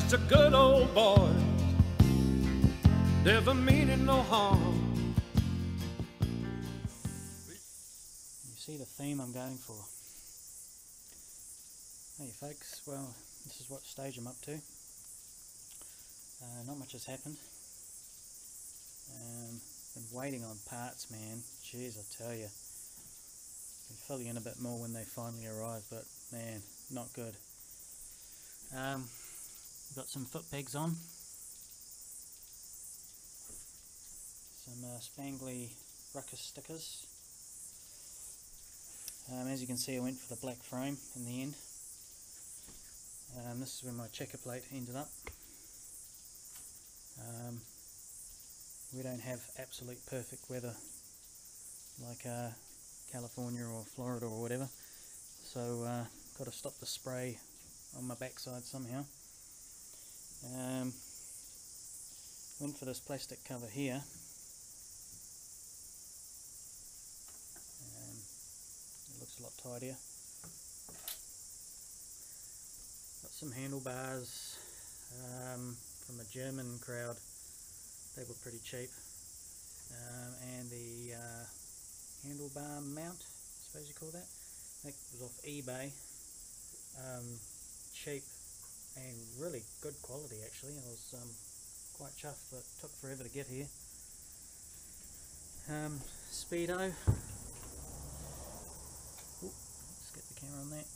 just a good old boy, never meaning no harm. You see the theme I'm going for. Hey folks, well this is what stage I'm up to. Uh, not much has happened. Um, been waiting on parts man, jeez I tell you. Can fill you in a bit more when they finally arrive but man, not good. Um, got some foot pegs on. Some uh, spangly ruckus stickers. Um, as you can see I went for the black frame in the end. Um, this is where my checker plate ended up. Um, we don't have absolute perfect weather like uh, California or Florida or whatever so uh, got to stop the spray on my backside somehow. Um, went for this plastic cover here. Um, it looks a lot tidier. Got some handlebars um, from a German crowd. They were pretty cheap. Um, and the uh, handlebar mount, I suppose you call that. That was off eBay. Um, cheap and really good quality actually. I was um, quite chuffed but took forever to get here. Um, Speedo. Ooh, let's get the camera on that.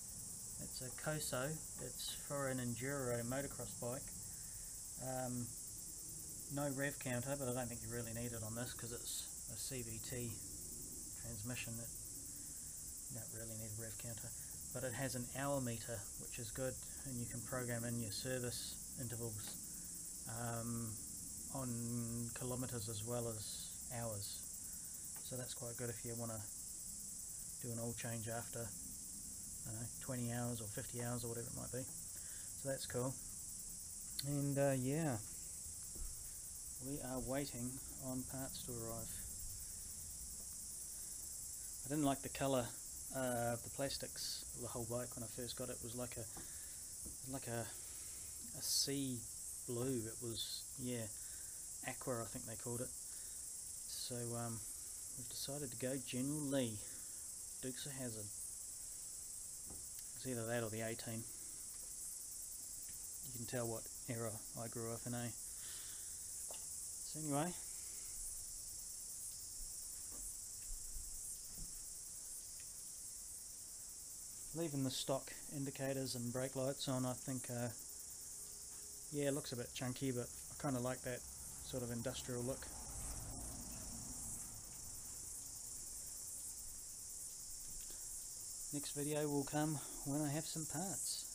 It's a Koso. It's for an enduro motocross bike. Um, no rev counter, but I don't think you really need it on this because it's a CVT transmission. It, you don't really need a rev counter but it has an hour meter which is good and you can program in your service intervals um, on kilometers as well as hours. So that's quite good if you want to do an oil change after know, 20 hours or 50 hours or whatever it might be. So that's cool. And uh, yeah. We are waiting on parts to arrive. I didn't like the colour uh, the plastics the whole bike when I first got it was like a like a a sea blue. It was yeah aqua I think they called it. So um, we've decided to go General Lee Dukes of Hazzard. It's either that or the A-Team. You can tell what era I grew up in eh? So anyway leaving the stock indicators and brake lights on I think uh, yeah looks a bit chunky but I kind of like that sort of industrial look. Next video will come when I have some parts